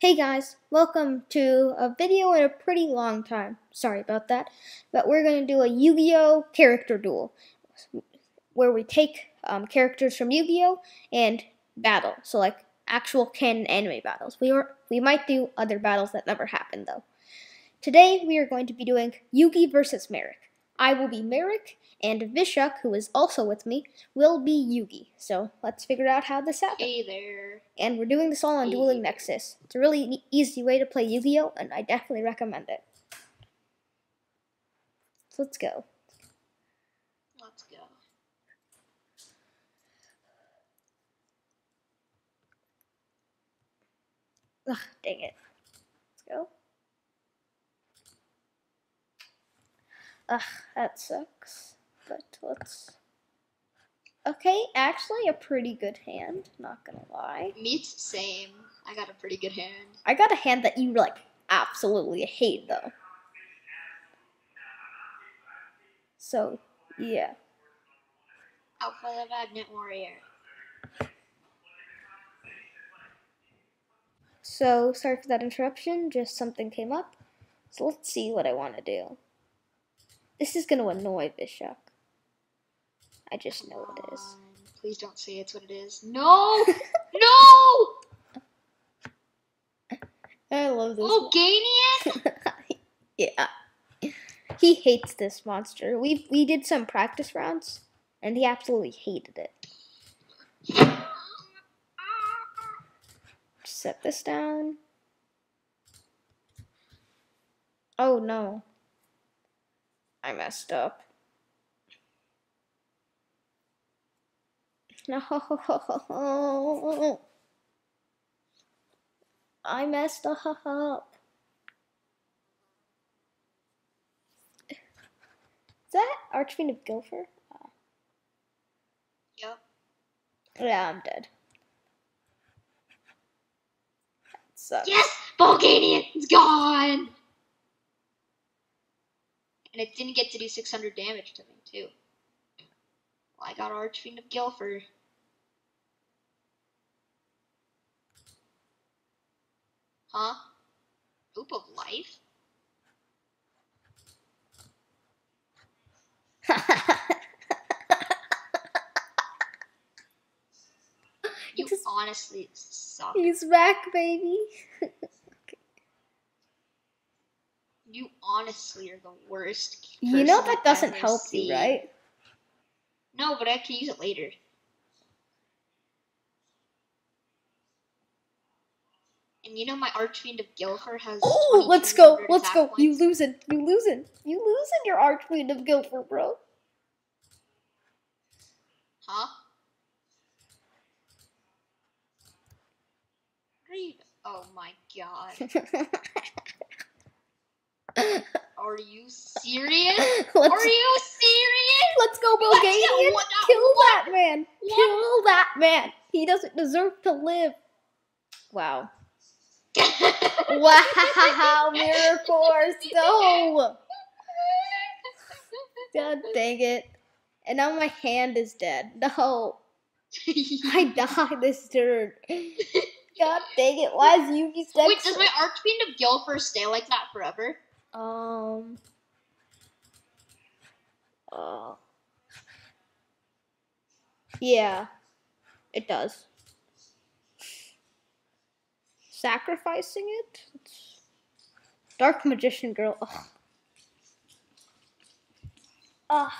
Hey guys, welcome to a video in a pretty long time. Sorry about that. But we're going to do a Yu-Gi-Oh! character duel. Where we take um, characters from Yu-Gi-Oh! and battle. So like actual canon anime battles. We, were, we might do other battles that never happened though. Today we are going to be doing Yugi versus Marik. I will be Marik, and Vishak, who is also with me, will be Yugi. So let's figure out how this happens. Hey there. And we're doing this all on Dueling Nexus. It's a really easy way to play Yu-Gi-Oh! and I definitely recommend it. So let's go. Let's go. Ugh, dang it. Let's go. Ugh, that sucks. But let's. Okay, actually, a pretty good hand. Not gonna lie. Me's same. I got a pretty good hand. I got a hand that you like absolutely hate though. So, yeah. Alpha the Magnet Warrior. So, sorry for that interruption, just something came up. So, let's see what I want to do. This is going to annoy Bishop. I just know it is. Please don't say it's what it is. No! no! I love this. Oh, Ganian? yeah. He hates this monster. We we did some practice rounds, and he absolutely hated it. Set this down. Oh no. I messed up. No. I messed up. Is that Archfiend of Gilfer? Oh. Yep. Yeah, I'm dead. That sucks. Yes! Volganian! It's gone! And it didn't get to do 600 damage to me, too. Well, I got Archfiend of Gilfer. Huh? Rope of Life? You honestly suck. He's back, baby. You honestly are the worst. You know that doesn't help you, right? No, but I can use it later. And you know my Archfiend of Gilfer has. Oh, let's go. Let's go. You points. losing. You losing. You losing your Archfiend of Gilfer, bro. Huh? You? Oh my god. Are you serious? let's, Are you serious? let's go? Bulgarian. What? Kill What? that man. What? Kill that man. He doesn't deserve to live. Wow. Wow, Mirror Force, go! God dang it. And now my hand is dead. No. I died this turn. God dang it. Why is dead? Wait, does my Archfiend of Gilfer stay like that forever? Um. Uh. Yeah, it does. Sacrificing it? It's- Dark Magician Girl. Ugh. Ugh.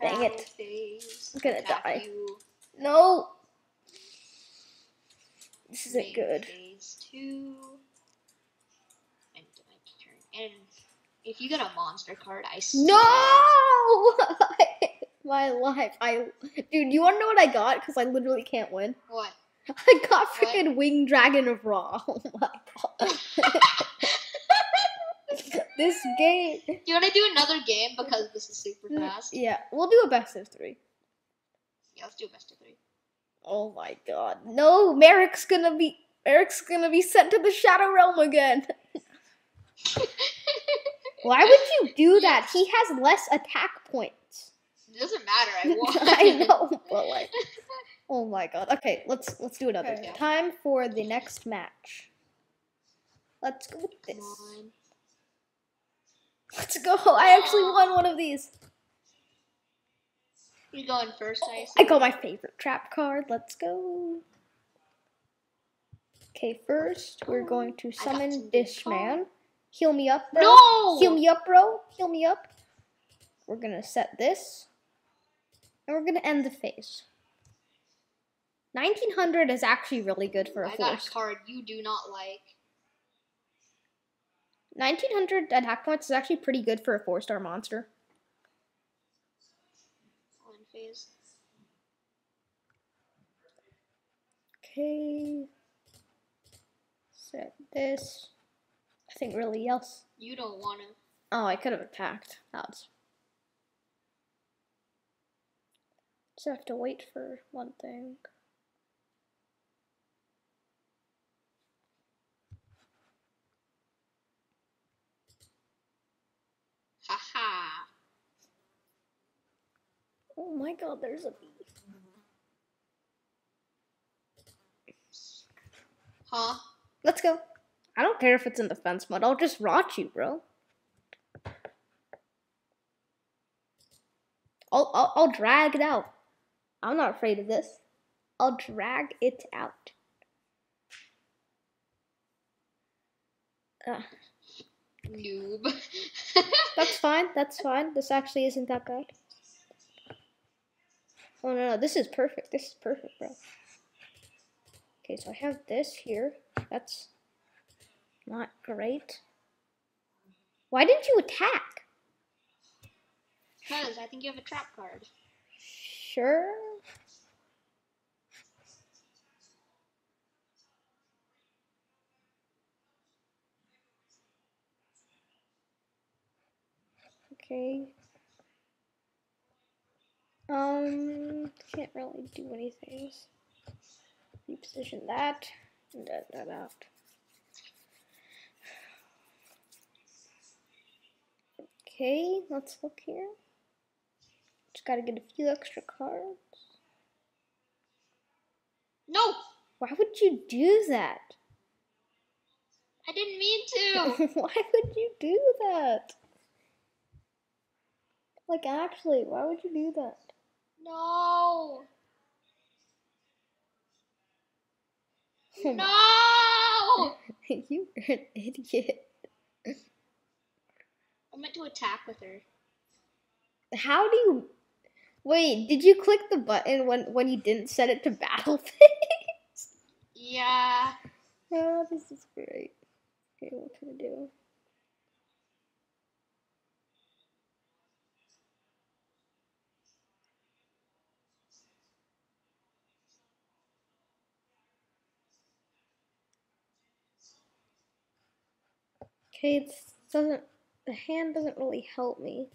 Dang it. I'm gonna die. No! This isn't good. Phase two. And my turn. If you get a monster card, I swear- No! My life. I dude, you wanna know what I got? Because I literally can't win. What? I got freaking Winged Dragon of Ra. Oh my god. this game. Do you want to do another game because this is super Mm, fast? Yeah, we'll do a best of three. Yeah, let's do a best of three. Oh my god. No, Marik's gonna be Marik's gonna be sent to the Shadow Realm again. Why would you do that? He has less attack points. It doesn't matter. I won. I know, but like Oh my god. Okay, let's let's do another. Okay. Time for the next match. Let's go with this. Let's go. I actually won one of these. You going first, I I got my favorite trap card. Let's go. Okay, first we're going to summon Dishman. Heal me up, bro. No! Heal me up, bro. Heal me up. We're gonna set this. And we're gonna end the phase. 1900 is actually really good for a I got a card you do not like. 1900 attack points is actually pretty good for a four star monster. On phase. Okay. Set this. Nothing really else. You don't want to. Oh, I could have attacked. That's. Just have to wait for one thing. Haha. Oh my god, there's a bee. Huh? Let's go. I don't care if it's in defense mode. I'll just rot you, bro. I'll, I'll, I'll drag it out. I'm not afraid of this. I'll drag it out. Uh, Noob. that's fine. That's fine. This actually isn't that bad. Oh no, no, this is perfect. This is perfect, bro. Okay, so I have this here. That's not great. Why didn't you attack? Because I think you have a trap card. Sure. Okay. Um, can't really do anything. Reposition that and that, that out. Okay, let's look here. Just gotta get a few extra cards. No! Why would you do that? I didn't mean to! why would you do that? Like, actually, why would you do that? no! No! you are an idiot. Attack with her. How do you. Wait, did you click the button when, when you didn't set it to battle phase? Yeah. oh, this is great. Okay, what can I do? Okay, this doesn't. The hand doesn't really help me.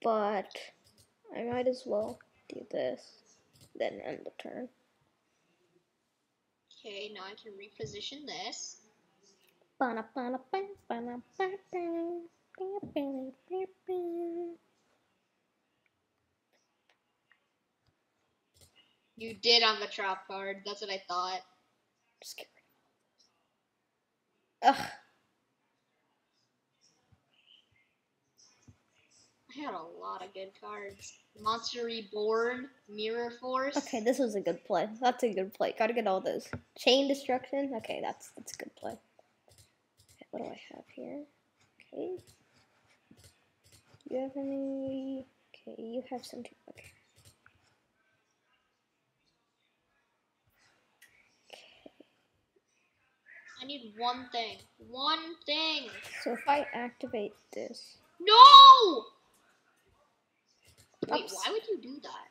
But I might as well do this. Then end the turn. Okay, now I can reposition this. You did on the trap card. That's what I thought. Just get rid of all this. Ugh. I had a lot of good cards. Monster Reborn, Mirror Force. Okay, this was a good play. That's a good play. Gotta get all those. Chain destruction. Okay, that's that's a good play. Okay, what do I have here? Okay. You have any? Okay, you have some too. Okay. I need one thing. One thing. So if I activate this, No! Wait, Oops. why would you do that?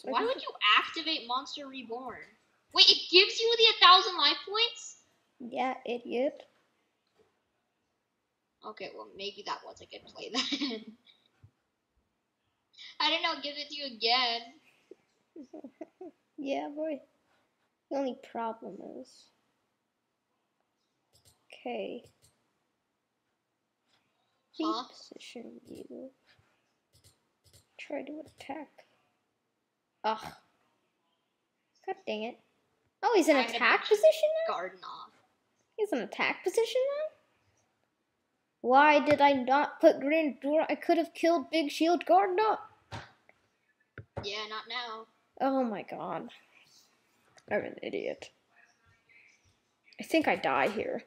so Why would you activate Monster Reborn? Wait, it gives you the 1,000 life points? Yeah, idiot. Okay, well, maybe that was a good play then. I don't know, give it to you again. Yeah, boy. The only problem is. Okay. Huh? Reposition you. Try to attack. Ugh. God dang it. Oh, he's in attack position now? Garden off. He's in attack position now? Why did I not put Grandora? I could have killed Big Shield Gardna. Yeah, not now. Oh my god. I'm an idiot. I think I die here.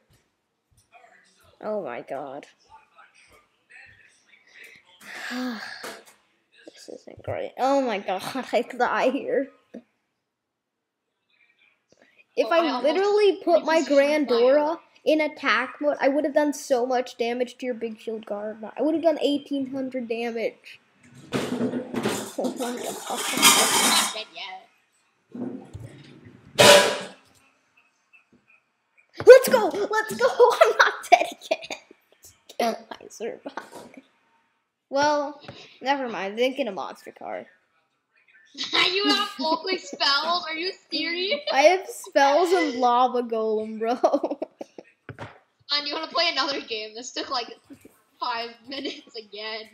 Oh my god. this isn't great. Oh my god, I die here. If Oh, I literally put my Grandora in attack mode, I would have done so much damage to your big shield guard. I would have done 1800 damage. Oh my god. I'm not dead yet. Let's go! Let's go! I'm not dead again. I survived. Well, never mind. Didn't get a monster card. you have only spells? Are you serious? I have spells and lava golem, bro. And you want to play another game? This took like five minutes again.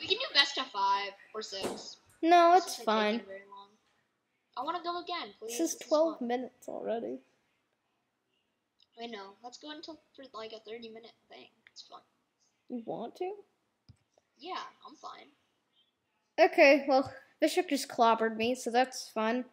We can do best of five or six. no, it's fine. taking very long. I want to go again, please. This is This 12 minutes already. I know. Let's go until for like a thirty minute thing. It's fun. You want to? Yeah, I'm fine. Okay, well, Bishop just clobbered me, so that's fun.